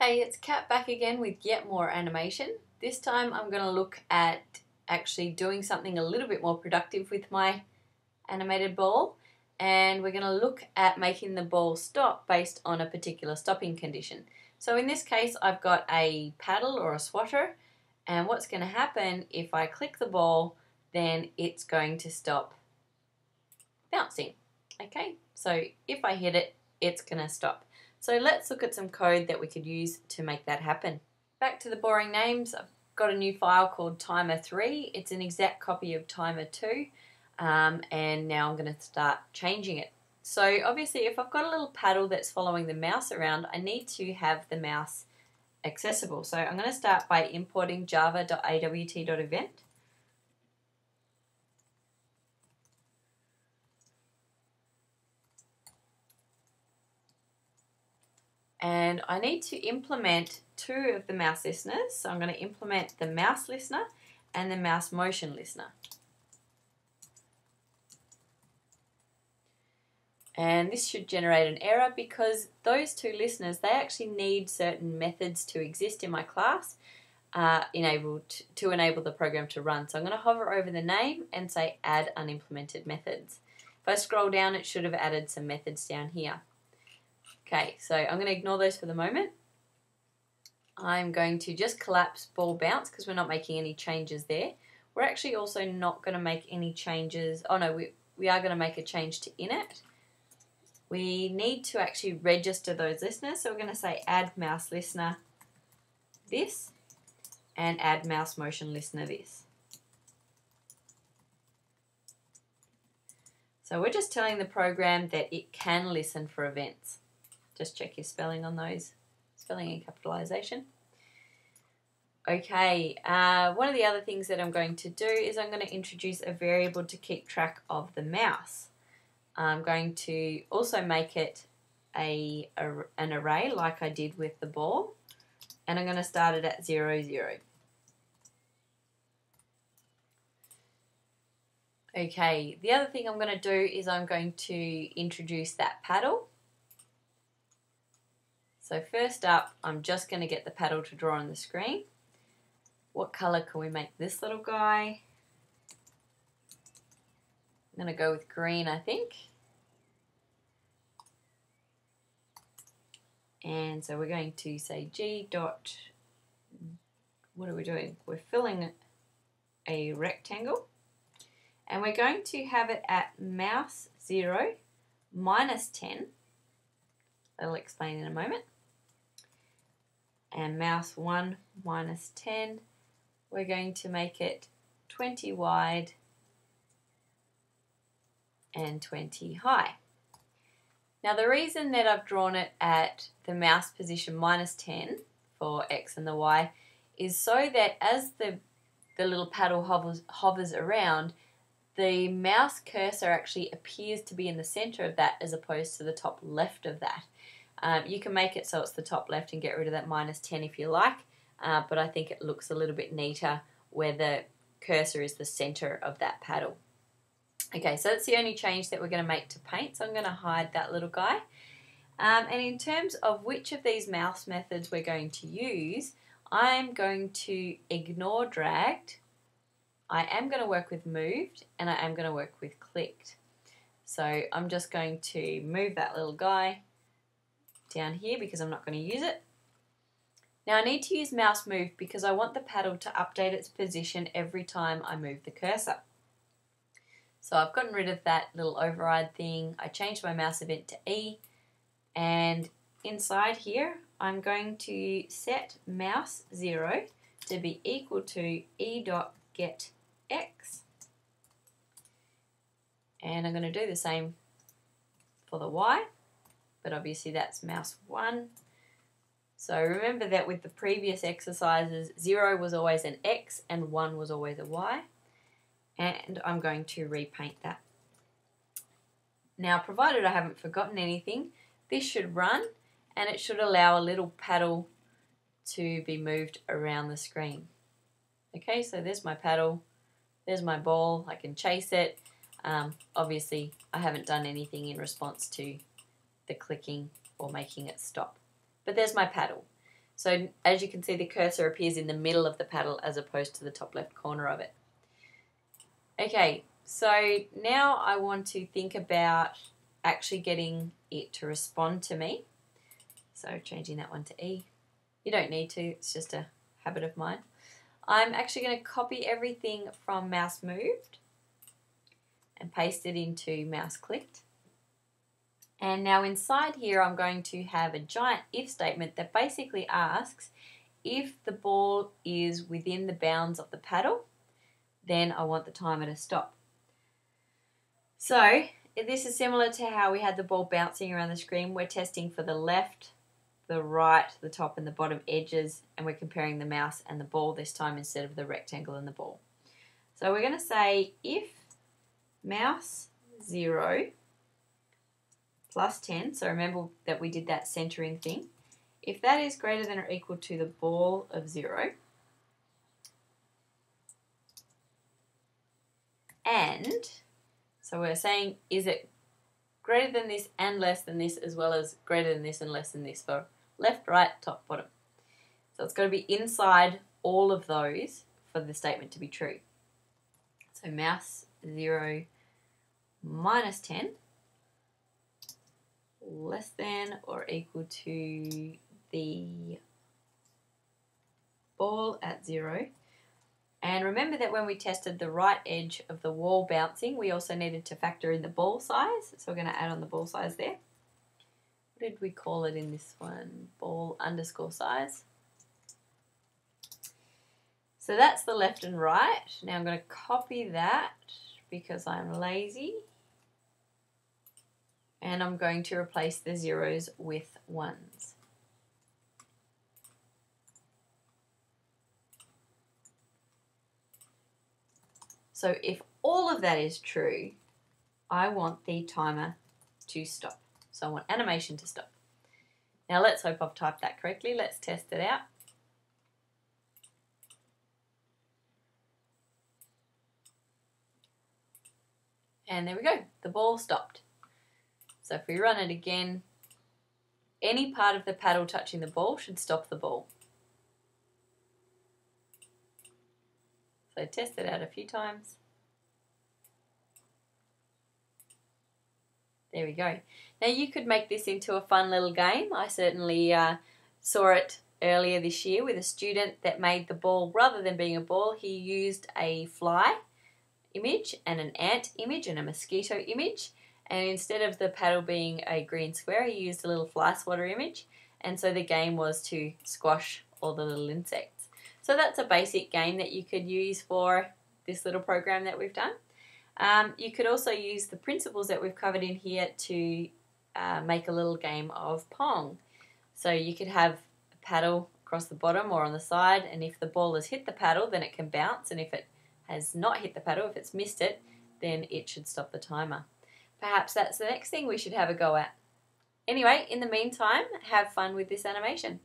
Hey, it's Cat back again with yet more animation. This time I'm going to look at actually doing something a little bit more productive with my animated ball and we're going to look at making the ball stop based on a particular stopping condition. So in this case I've got a paddle or a swatter and what's going to happen if I click the ball then it's going to stop bouncing. Okay, so if I hit it it's going to stop. So let's look at some code that we could use to make that happen. Back to the boring names, I've got a new file called timer3. It's an exact copy of timer2 um, and now I'm going to start changing it. So obviously if I've got a little paddle that's following the mouse around, I need to have the mouse accessible. So I'm going to start by importing java.awt.event. and I need to implement two of the mouse listeners. So I'm going to implement the mouse listener and the mouse motion listener. And this should generate an error because those two listeners, they actually need certain methods to exist in my class uh, to enable the program to run. So I'm going to hover over the name and say add unimplemented methods. If I scroll down, it should have added some methods down here. Okay, so I'm going to ignore those for the moment. I'm going to just collapse ball bounce because we're not making any changes there. We're actually also not going to make any changes. Oh no, we, we are going to make a change to init. We need to actually register those listeners. So we're going to say add mouse listener this and add mouse motion listener this. So we're just telling the program that it can listen for events. Just check your spelling on those, spelling and capitalization. Okay, uh, one of the other things that I'm going to do is I'm going to introduce a variable to keep track of the mouse. I'm going to also make it a, a an array like I did with the ball and I'm going to start it at 0, 0. Okay, the other thing I'm going to do is I'm going to introduce that paddle so first up, I'm just going to get the paddle to draw on the screen. What colour can we make this little guy? I'm going to go with green, I think. And so we're going to say g dot, what are we doing? We're filling a rectangle. And we're going to have it at mouse 0 minus 10. I'll explain in a moment and mouse 1 minus 10, we're going to make it 20 wide and 20 high. Now the reason that I've drawn it at the mouse position minus 10 for X and the Y is so that as the, the little paddle hovers, hovers around, the mouse cursor actually appears to be in the center of that as opposed to the top left of that. Um, you can make it so it's the top left and get rid of that minus 10 if you like, uh, but I think it looks a little bit neater where the cursor is the center of that paddle. Okay, so that's the only change that we're going to make to paint, so I'm going to hide that little guy. Um, and in terms of which of these mouse methods we're going to use, I'm going to ignore dragged, I am going to work with moved, and I am going to work with clicked. So I'm just going to move that little guy down here because I'm not going to use it. Now I need to use mouse move because I want the paddle to update its position every time I move the cursor. So I've gotten rid of that little override thing. I changed my mouse event to E and inside here I'm going to set mouse 0 to be equal to E dot get X and I'm going to do the same for the Y but obviously that's mouse 1. So remember that with the previous exercises, 0 was always an X and 1 was always a Y. And I'm going to repaint that. Now, provided I haven't forgotten anything, this should run and it should allow a little paddle to be moved around the screen. Okay, so there's my paddle, there's my ball, I can chase it. Um, obviously, I haven't done anything in response to the clicking or making it stop. But there's my paddle. So as you can see, the cursor appears in the middle of the paddle as opposed to the top left corner of it. Okay, so now I want to think about actually getting it to respond to me. So changing that one to E. You don't need to, it's just a habit of mine. I'm actually going to copy everything from mouse moved and paste it into mouse clicked. And now inside here, I'm going to have a giant if statement that basically asks if the ball is within the bounds of the paddle, then I want the timer to stop. So this is similar to how we had the ball bouncing around the screen. We're testing for the left, the right, the top and the bottom edges, and we're comparing the mouse and the ball this time instead of the rectangle and the ball. So we're going to say if mouse 0 plus 10, so remember that we did that centering thing, if that is greater than or equal to the ball of 0, and, so we're saying is it greater than this and less than this as well as greater than this and less than this for left, right, top, bottom. So it's got to be inside all of those for the statement to be true. So mouse 0 minus 10 less than or equal to the ball at 0. And remember that when we tested the right edge of the wall bouncing, we also needed to factor in the ball size. So we're going to add on the ball size there. What did we call it in this one? Ball underscore size. So that's the left and right. Now I'm going to copy that because I'm lazy and I'm going to replace the zeros with ones. So if all of that is true, I want the timer to stop. So I want animation to stop. Now let's hope I've typed that correctly. Let's test it out. And there we go, the ball stopped. So if we run it again, any part of the paddle touching the ball should stop the ball. So test it out a few times. There we go. Now you could make this into a fun little game. I certainly uh, saw it earlier this year with a student that made the ball, rather than being a ball, he used a fly image and an ant image and a mosquito image and instead of the paddle being a green square, he used a little fly swatter image. And so the game was to squash all the little insects. So that's a basic game that you could use for this little program that we've done. Um, you could also use the principles that we've covered in here to uh, make a little game of Pong. So you could have a paddle across the bottom or on the side, and if the ball has hit the paddle, then it can bounce, and if it has not hit the paddle, if it's missed it, then it should stop the timer. Perhaps that's the next thing we should have a go at. Anyway, in the meantime, have fun with this animation.